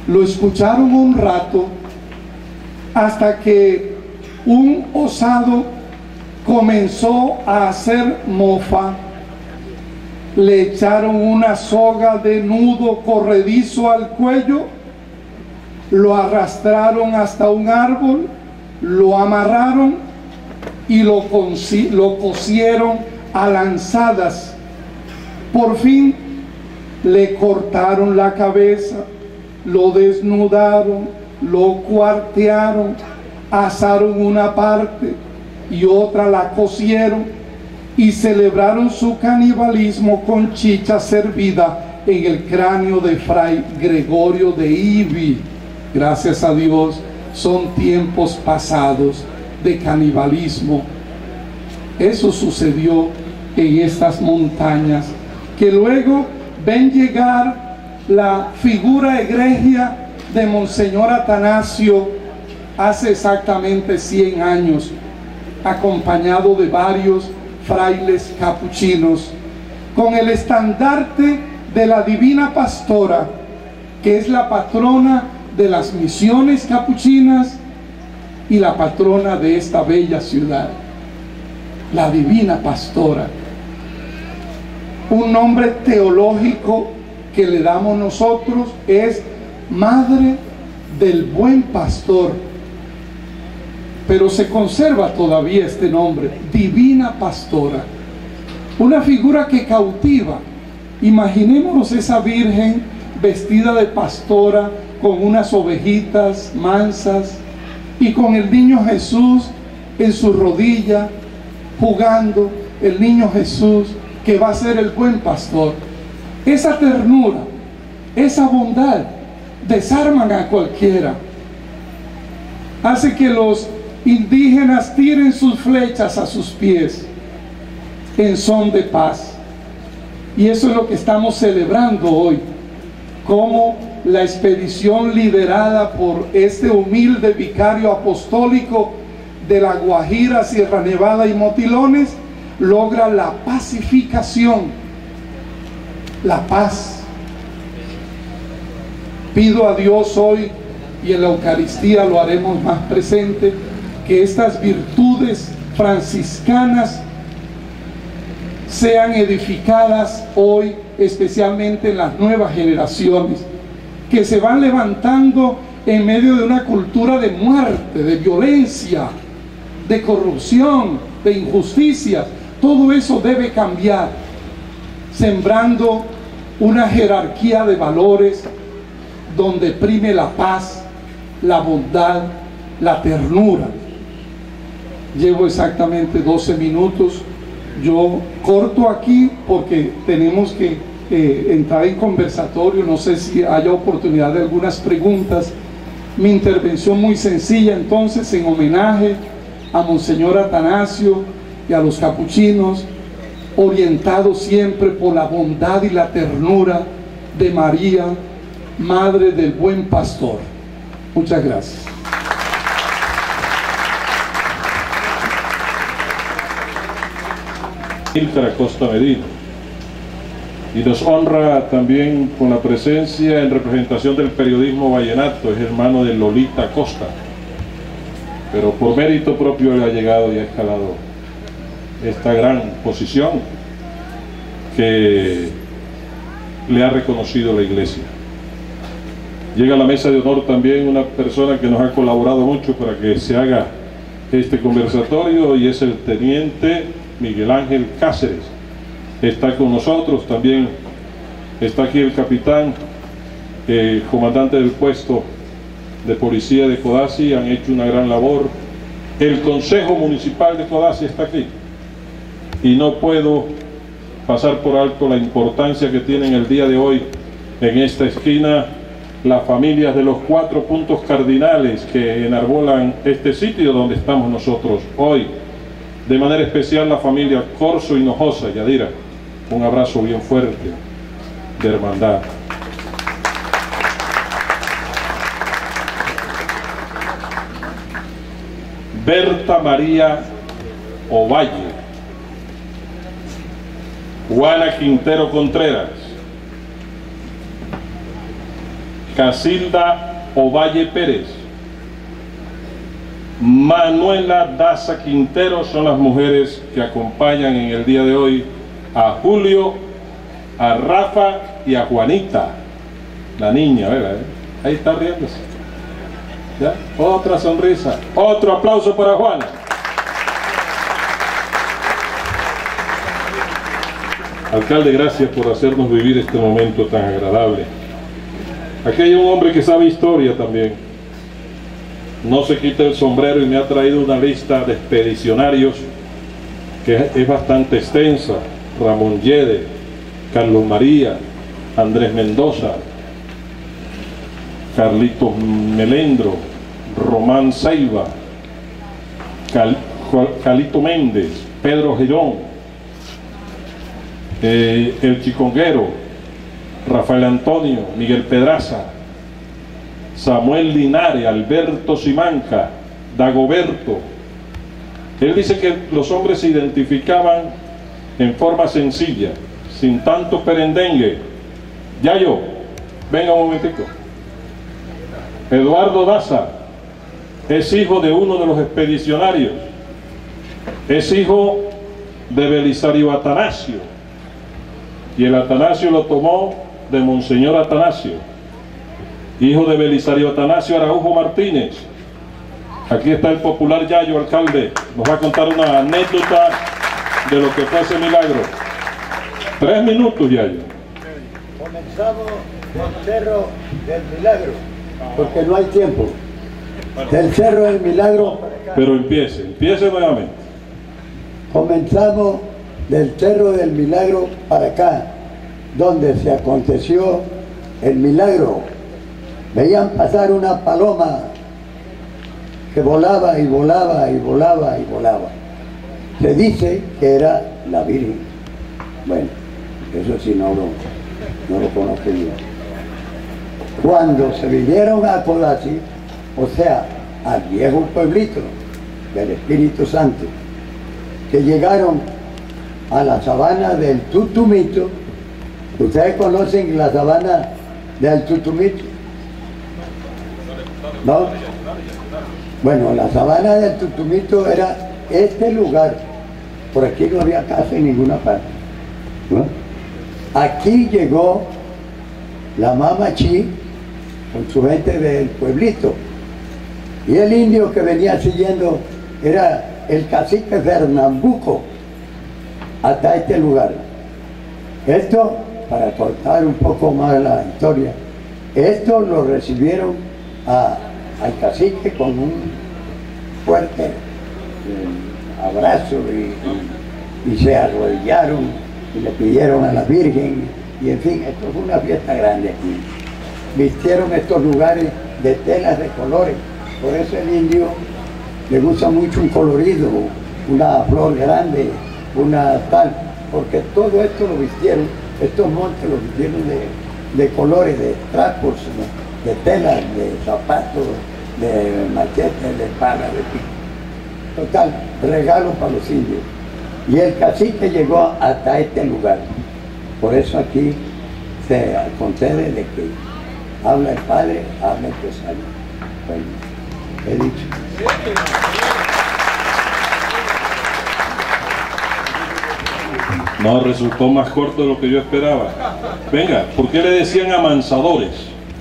Lo escucharon un rato hasta que un osado comenzó a hacer mofa le echaron una soga de nudo corredizo al cuello, lo arrastraron hasta un árbol, lo amarraron y lo, lo cosieron a lanzadas. Por fin le cortaron la cabeza, lo desnudaron, lo cuartearon, asaron una parte y otra la cosieron y celebraron su canibalismo con chicha servida en el cráneo de Fray Gregorio de Ibi. Gracias a Dios, son tiempos pasados de canibalismo. Eso sucedió en estas montañas que luego ven llegar la figura egregia de Monseñor Atanasio hace exactamente 100 años, acompañado de varios frailes capuchinos, con el estandarte de la Divina Pastora, que es la patrona de las misiones capuchinas y la patrona de esta bella ciudad, la Divina Pastora. Un nombre teológico que le damos nosotros es Madre del Buen Pastor. Pero se conserva todavía este nombre, Divina Pastora. Una figura que cautiva. Imaginémonos esa Virgen vestida de pastora con unas ovejitas mansas y con el niño Jesús en su rodilla jugando, el niño Jesús que va a ser el buen pastor. Esa ternura, esa bondad desarman a cualquiera. Hace que los indígenas tiren sus flechas a sus pies en son de paz. Y eso es lo que estamos celebrando hoy, como la expedición liderada por este humilde vicario apostólico de la Guajira, Sierra Nevada y Motilones logra la pacificación, la paz. Pido a Dios hoy, y en la Eucaristía lo haremos más presente, que estas virtudes franciscanas sean edificadas hoy, especialmente en las nuevas generaciones, que se van levantando en medio de una cultura de muerte, de violencia, de corrupción, de injusticia. Todo eso debe cambiar, sembrando una jerarquía de valores donde prime la paz, la bondad, la ternura. Llevo exactamente 12 minutos. Yo corto aquí porque tenemos que entrar en conversatorio. No sé si haya oportunidad de algunas preguntas. Mi intervención muy sencilla entonces en homenaje a Monseñor Atanasio y a los capuchinos, orientado siempre por la bondad y la ternura de María, Madre del Buen Pastor. Muchas gracias. Iltra Costa Medina. Y nos honra también con la presencia en representación del periodismo vallenato, es hermano de Lolita Costa. Pero por mérito propio ha llegado y ha escalado esta gran posición que le ha reconocido la iglesia. Llega a la mesa de honor también una persona que nos ha colaborado mucho para que se haga este conversatorio y es el teniente Miguel Ángel Cáceres. Está con nosotros también, está aquí el capitán, el comandante del puesto de policía de Codazzi, han hecho una gran labor. El Consejo Municipal de Codazzi está aquí. Y no puedo pasar por alto la importancia que tienen el día de hoy en esta esquina las familias de los cuatro puntos cardinales que enarbolan este sitio donde estamos nosotros hoy. De manera especial la familia Corso Hinojosa, Yadira. Un abrazo bien fuerte de hermandad. Berta María Ovalle, Juana Quintero Contreras, Casilda Ovalle Pérez, Manuela Daza Quintero son las mujeres que acompañan en el día de hoy a Julio, a Rafa y a Juanita, la niña, ¿verdad? Ahí está riéndose. ¿Ya? Otra sonrisa, otro aplauso para Juana. Alcalde, gracias por hacernos vivir este momento tan agradable. Aquí hay un hombre que sabe historia también. No se quita el sombrero y me ha traído una lista de expedicionarios que es bastante extensa. Ramón Yede, Carlos María, Andrés Mendoza, Carlitos Melendro, Román Seiva, Cal, Calito Méndez, Pedro Girón, eh, el Chiconguero, Rafael Antonio, Miguel Pedraza, Samuel Linares, Alberto Simanca, Dagoberto. Él dice que los hombres se identificaban en forma sencilla, sin tanto perendengue. Yayo, venga un momentico. Eduardo Daza es hijo de uno de los expedicionarios, es hijo de Belisario Atanasio, y el Atanasio lo tomó de Monseñor Atanasio, hijo de Belisario Atanasio Araujo Martínez. Aquí está el popular Yayo, alcalde, nos va a contar una anécdota de lo que fue ese milagro. Tres minutos, Yayo. Comenzamos con Cerro del Milagro, porque no hay tiempo. Del Cerro del Milagro Pero empiece, empiece nuevamente. comenzamos del Cerro del Milagro para acá, donde se aconteció el milagro. Veían pasar una paloma que volaba y volaba y volaba y volaba. Se dice que era la Virgen. Bueno, eso sí no lo, no lo. Cuando se vinieron a Codazzi, o sea, al viejo pueblito del Espíritu Santo, que llegaron a la sabana del Tutumito. ¿Ustedes conocen la sabana del Tutumito? ¿No? Bueno, la sabana del Tutumito era este lugar. Por aquí no había casa en ninguna parte. Aquí llegó la Mama Chi con su gente del pueblito. Y el indio que venía siguiendo era el cacique Fernambuco hasta este lugar. Esto, para cortar un poco más la historia, esto lo recibieron a- al cacique con un fuerte eh, abrazo y, se arrodillaron y le pidieron a la Virgen y en fin, esto fue una fiesta grande aquí. Vistieron estos lugares de telas de colores, por eso el indio le gusta mucho un colorido, una flor grande, una tal, porque todo esto lo vistieron, estos montes lo vistieron de, de colores, de trapos, de telas, de zapatos, de machetes, de pala, de pico. Total, regalo para los indios. Y el cacique llegó hasta este lugar. Por eso aquí se concede de que habla el Padre, habla el Rosario. Bueno, he dicho. No, resultó más corto de lo que yo esperaba. Venga, ¿por qué le decían amansadores?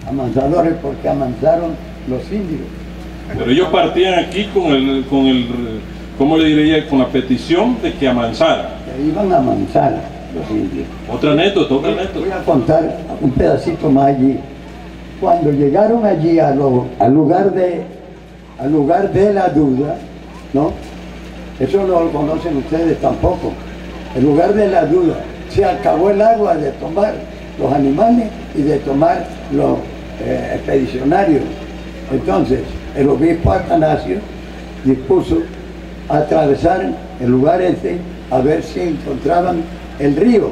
Amansadores porque amansaron los indios. Pero ellos partían aquí con el, con el, ¿cómo le diría? Con la petición de que amansaran. Que iban a amansar los indios. Otra anécdota, otra Voy anécdota. a contar un pedacito más allí. Cuando llegaron allí a lo- al, lugar de, al lugar de la duda, ¿no? Eso no lo conocen ustedes tampoco. El lugar de la duda. Se acabó el agua de tomar los animales y de tomar los eh, expedicionarios. Entonces, el obispo Atanasio dispuso atravesar el lugar este a ver si encontraban el río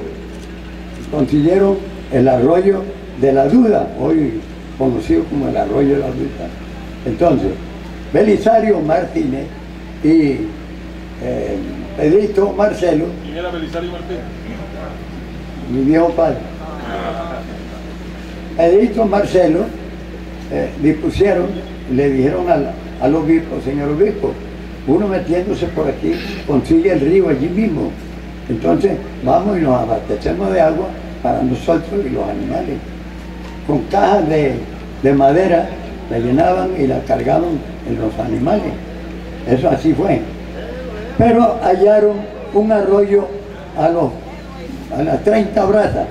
consiguieron el arroyo de la duda, hoy conocido como el arroyo de la duda. Entonces, Belisario Martínez y eh, Pedrito Marcelo, ¿Quién era Belisario Martínez? mi viejo padre, Pedrito Marcelo eh, dispusieron, le dijeron al, al obispo, señor obispo, uno metiéndose por aquí consigue el río allí mismo. Entonces vamos y nos abastecemos de agua para nosotros y los animales. Con cajas de, de madera la llenaban y la cargaban en los animales. Eso así fue. Pero hallaron un arroyo a, los, a las 30 brazas.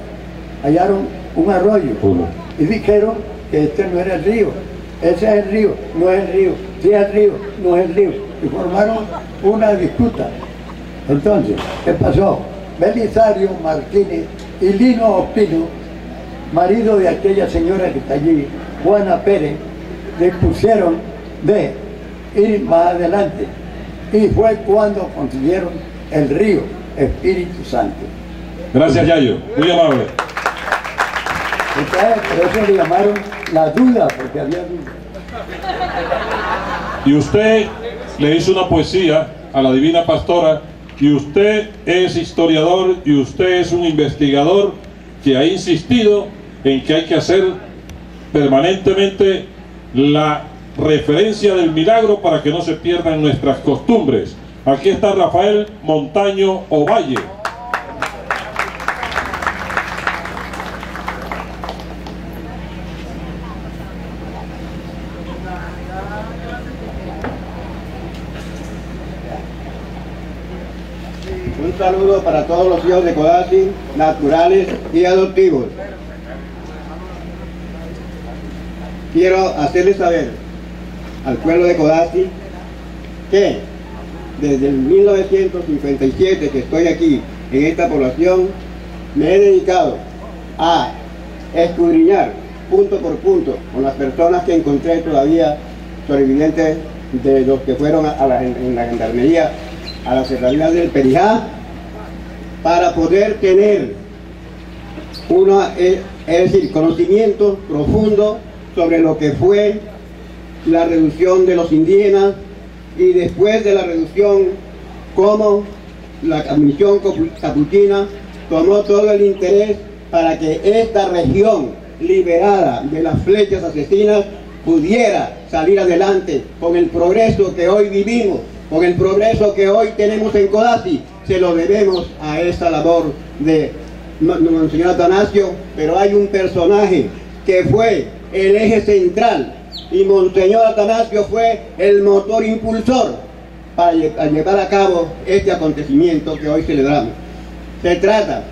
Hallaron un arroyo. Y dijeron que este no era el río. Ese es el río, no es el río. Sí es el río, no es el río. Y formaron una disputa. Entonces, ¿qué pasó? Belisario Martínez y Lino Ospino, marido de aquella señora que está allí, Juana Pérez, dispusieron de ir más adelante. Y fue cuando consiguieron el río Espíritu Santo. Gracias, Yayo. Muy amable. Entonces, por eso le llamaron la duda, porque había duda. Y usted le hizo una poesía a la Divina Pastora y usted es historiador y usted es un investigador que ha insistido en que hay que hacer permanentemente la referencia del milagro para que no se pierdan nuestras costumbres. Aquí está Rafael Montaño Ovalle. Un saludo para todos los hijos de Codazzi, naturales y adoptivos. Quiero hacerles saber al pueblo de Codazzi que desde el 1957 que estoy aquí en esta población me he dedicado a escudriñar punto por punto con las personas que encontré todavía sobrevivientes de los que fueron a la, en la gendarmería a la serranía del Perijá para poder tener una, es, es decir, conocimiento profundo sobre lo que fue la reducción de los indígenas y después de la reducción cómo la misión capuchina tomó todo el interés para que esta región liberada de las flechas asesinas pudiera salir adelante con el progreso que hoy vivimos con el progreso que hoy tenemos en Codazzi, se lo debemos a esta labor de Monseñor Atanasio, pero hay un personaje que fue el eje central y Monseñor Atanasio fue el motor impulsor para llevar a cabo este acontecimiento que hoy celebramos. Se trata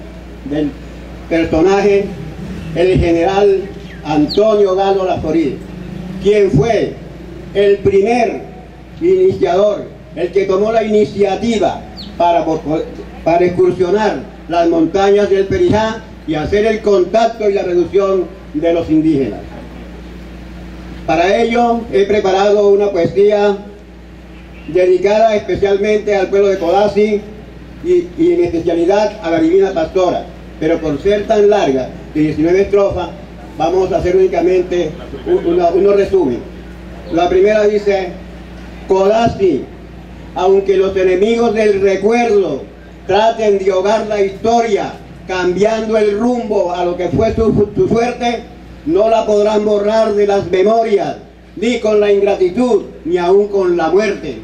del personaje, el general Antonio Galo Laforí, quien fue el primer iniciador el que tomó la iniciativa para, para excursionar las montañas del Perijá y hacer el contacto y la reducción de los indígenas. Para ello he preparado una poesía dedicada especialmente al pueblo de Codazzi y, y, en especialidad a la Divina Pastora. Pero por ser tan larga, de 19 estrofas, vamos a hacer únicamente unos resumen. La primera dice, Codazzi, aunque los enemigos del recuerdo traten de ahogar la historia, cambiando el rumbo a lo que fue su, su, suerte, no la podrán borrar de las memorias, ni con la ingratitud, ni aún con la muerte.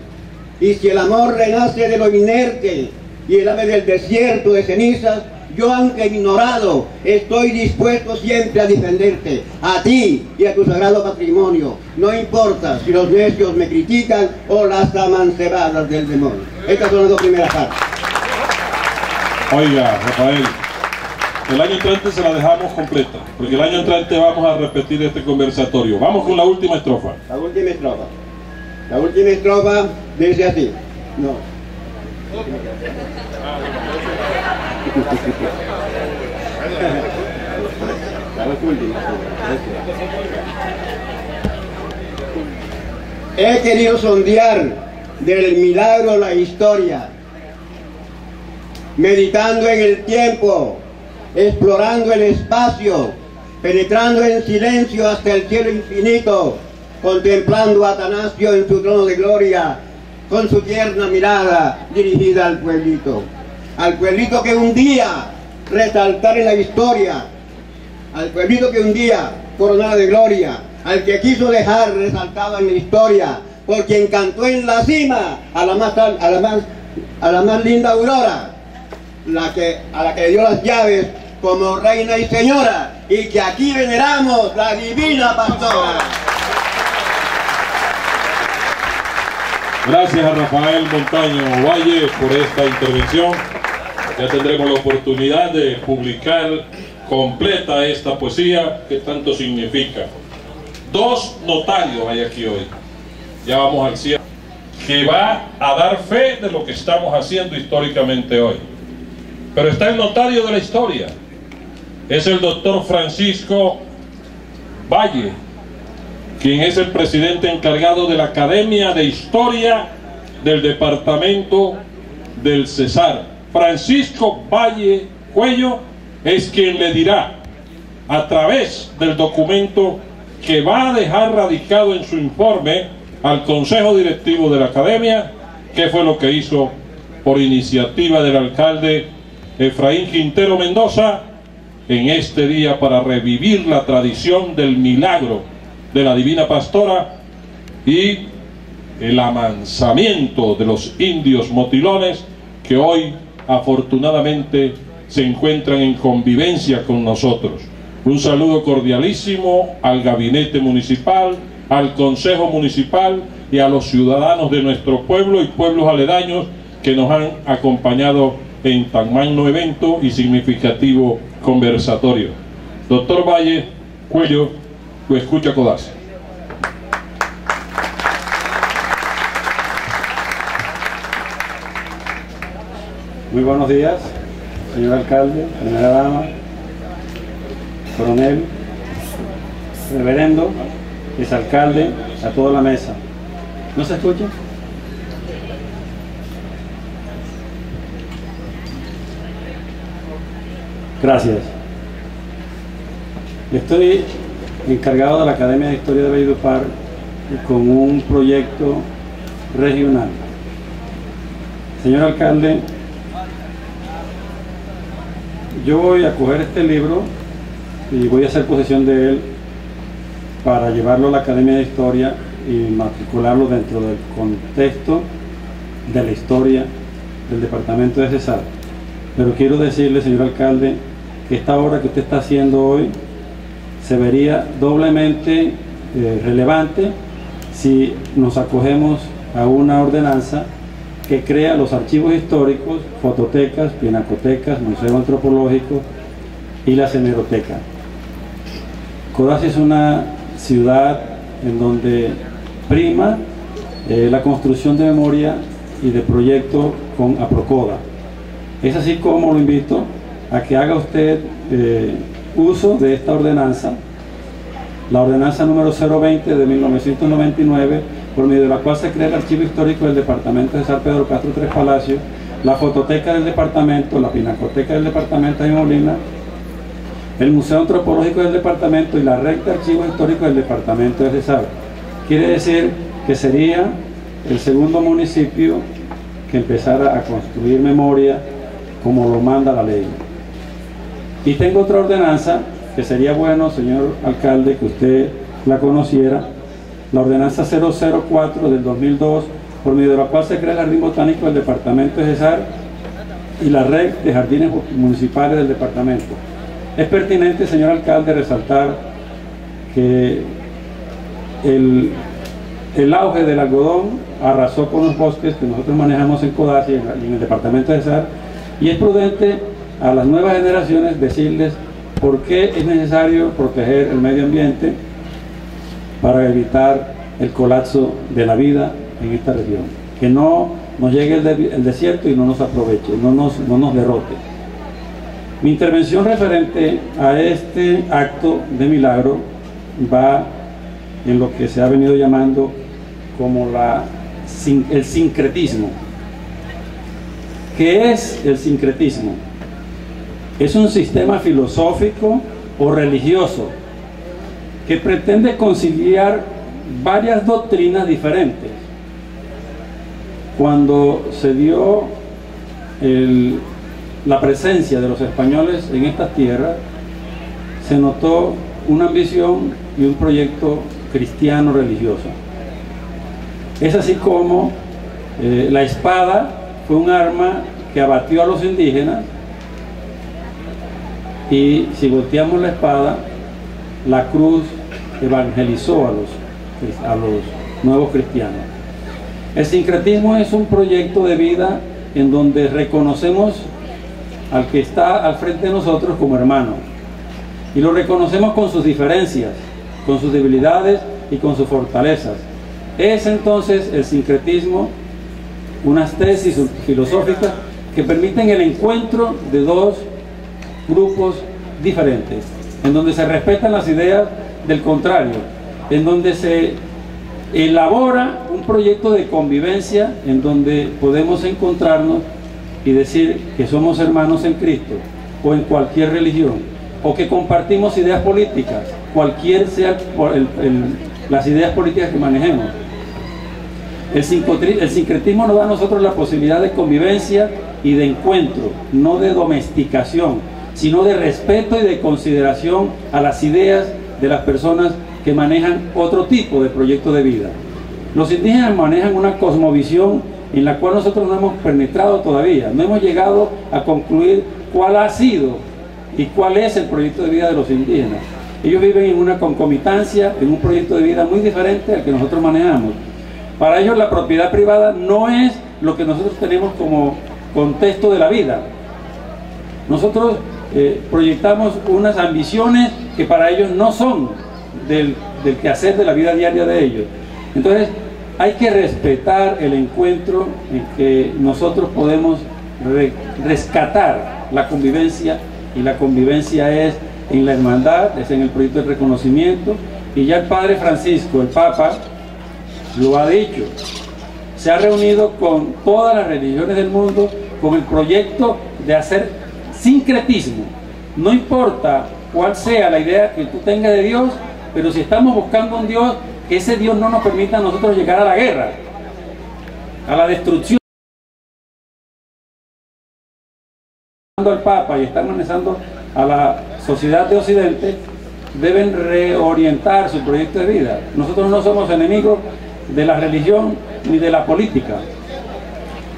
Y si el amor renace de lo inerte y el ave del desierto de cenizas, yo aunque ignorado, estoy dispuesto siempre a defenderte, a ti y a tu sagrado patrimonio. No importa si los necios me critican o las amancebadas del demonio. Estas son las dos primeras partes. Oiga, Rafael, el año entrante se la dejamos completa, porque el año entrante vamos a repetir este conversatorio. Vamos con la última estrofa. La última estrofa. La última estrofa dice así. No. He querido sondear del milagro la historia, meditando en el tiempo, explorando el espacio, penetrando en silencio hasta el cielo infinito, contemplando a Atanasio en su trono de gloria, con su tierna mirada dirigida al pueblito, al pueblito que un día resaltar en la historia, al pueblito que un día coronara de gloria, al que quiso dejar resaltado en la historia, por quien cantó en la cima a la más, a la más, a la más linda aurora, la que, a la que dio las llaves como reina y señora, y que aquí veneramos la divina pastora. Gracias a Rafael Montaño Valle por esta intervención. Ya tendremos la oportunidad de publicar completa esta poesía que tanto significa. Dos notarios hay aquí hoy. Ya vamos al cierre. Que va a dar fe de lo que estamos haciendo históricamente hoy. Pero está el notario de la historia. Es el doctor Francisco Valle, quien es el presidente encargado de la Academia de Historia del Departamento del Cesar. Francisco Valle Cuello es quien le dirá a través del documento que va a dejar radicado en su informe al Consejo Directivo de la Academia qué fue lo que hizo por iniciativa del alcalde Efraín Quintero Mendoza en este día para revivir la tradición del milagro de la Divina Pastora y el amansamiento de los indios motilones que hoy afortunadamente se encuentran en convivencia con nosotros. Un saludo cordialísimo al gabinete municipal, al consejo municipal y a los ciudadanos de nuestro pueblo y pueblos aledaños que nos han acompañado en tan magno evento y significativo conversatorio. Doctor Valle, Cuello, escucha Codas. Muy buenos días, señor alcalde, primera dama, coronel, reverendo, exalcalde, a toda la mesa. ¿No se escucha? Gracias. Estoy encargado de la Academia de Historia de Valledupar con un proyecto regional. Señor alcalde, yo voy a coger este libro y voy a hacer posesión de él para llevarlo a la Academia de Historia y matricularlo dentro del contexto de la historia del departamento de Cesar. Pero quiero decirle, señor alcalde, que esta obra que usted está haciendo hoy se vería doblemente eh, relevante si nos acogemos a una ordenanza que crea los archivos históricos, fototecas, pinacotecas, museo antropológico y la ceneroteca. Codazzi es una ciudad en donde prima eh, la construcción de memoria y de proyecto con APROCODA. Es así como lo invito a que haga usted eh, uso de esta ordenanza, la ordenanza número 020 de 1999, por medio de la cual se crea el archivo histórico del departamento de San Pedro Castro Tres Palacios, la fototeca del departamento, la pinacoteca del departamento de Molina, el Museo Antropológico del departamento y la red de archivos históricos del departamento de Cesar. Quiere decir que sería el segundo municipio que empezara a construir memoria como lo manda la ley. Y tengo otra ordenanza que sería bueno, señor alcalde, que usted la conociera, la ordenanza 004 del 2002, por medio de la cual se crea el Jardín Botánico del Departamento de Cesar y la red de jardines municipales del departamento. Es pertinente, señor alcalde, resaltar que el, el auge del algodón arrasó con los bosques que nosotros manejamos en Codazzi y en el departamento de Cesar y es prudente a las nuevas generaciones decirles por qué es necesario proteger el medio ambiente para evitar el colapso de la vida en esta región. Que no nos llegue el, desierto y no nos aproveche, no nos, no nos derrote. Mi intervención referente a este acto de milagro va en lo que se ha venido llamando como el sincretismo. ¿Qué es el sincretismo? Es un sistema filosófico o religioso que pretende conciliar varias doctrinas diferentes. Cuando se dio la presencia de los españoles en estas tierras, se notó una ambición y un proyecto cristiano religioso. Es así como eh, la espada fue un arma que abatió a los indígenas y si volteamos la espada, la cruz evangelizó a los, a los nuevos cristianos. El sincretismo es un proyecto de vida en donde reconocemos al que está al frente de nosotros como hermano. Y lo reconocemos con sus diferencias, con sus debilidades y con sus fortalezas. Es entonces el sincretismo unas tesis filosóficas que permiten el encuentro de dos grupos diferentes, en donde se respetan las ideas del contrario, en donde se elabora un proyecto de convivencia en donde podemos encontrarnos y decir que somos hermanos en Cristo o en cualquier religión o que compartimos ideas políticas, cualquier sea las ideas políticas que manejemos. El, sincretismo nos da a nosotros la posibilidad de convivencia y de encuentro, no de domesticación, sino de respeto y de consideración a las ideas de las personas que manejan otro tipo de proyecto de vida. Los indígenas manejan una cosmovisión en la cual nosotros no hemos penetrado todavía, no hemos llegado a concluir cuál ha sido y cuál es el proyecto de vida de los indígenas. Ellos viven en una concomitancia, en un proyecto de vida muy diferente al que nosotros manejamos. Para ellos la propiedad privada no es lo que nosotros tenemos como contexto de la vida. Nosotros eh, proyectamos unas ambiciones que para ellos no son del, del quehacer de la vida diaria de ellos. Entonces, hay que respetar el encuentro en que nosotros podemos rescatar la convivencia y la convivencia es en la hermandad, es en el proyecto de reconocimiento y ya el Padre Francisco, el Papa, lo ha dicho. Se ha reunido con todas las religiones del mundo con el proyecto de hacer sincretismo. No importa cuál sea la idea que tú tengas de Dios, pero si estamos buscando un Dios, que ese Dios no nos permita a nosotros llegar a la guerra, a la destrucción. al Papa y están manejando a la sociedad de Occidente, deben reorientar su proyecto de vida. Nosotros no somos enemigos de la religión ni de la política.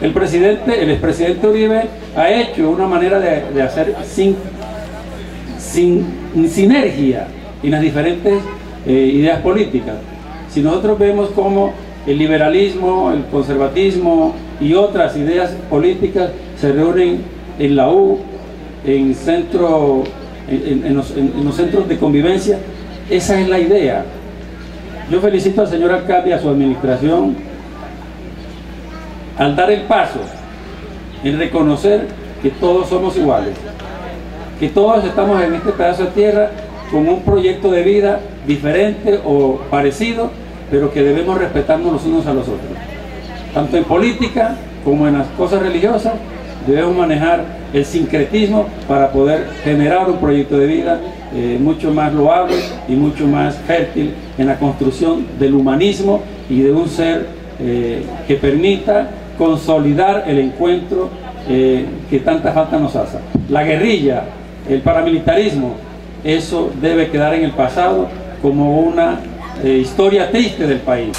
El presidente, el expresidente Uribe ha hecho una manera de, hacer sin, sin, sinergia en las diferentes eh, ideas políticas. Si nosotros vemos cómo el liberalismo, el conservatismo y otras ideas políticas se reúnen en la U, en, centro, en, los, en los centros de convivencia, esa es la idea. Yo felicito al señor alcalde y a su administración al dar el paso en reconocer que todos somos iguales, que todos estamos en este pedazo de tierra con un proyecto de vida diferente o parecido, pero que debemos respetarnos los unos a los otros. Tanto en política como en las cosas religiosas, debemos manejar el sincretismo para poder generar un proyecto de vida eh, mucho más loable y mucho más fértil en la construcción del humanismo y de un ser eh, que permita consolidar el encuentro eh, que tanta falta nos hace. La guerrilla, el paramilitarismo, eso debe quedar en el pasado como una historia triste del país.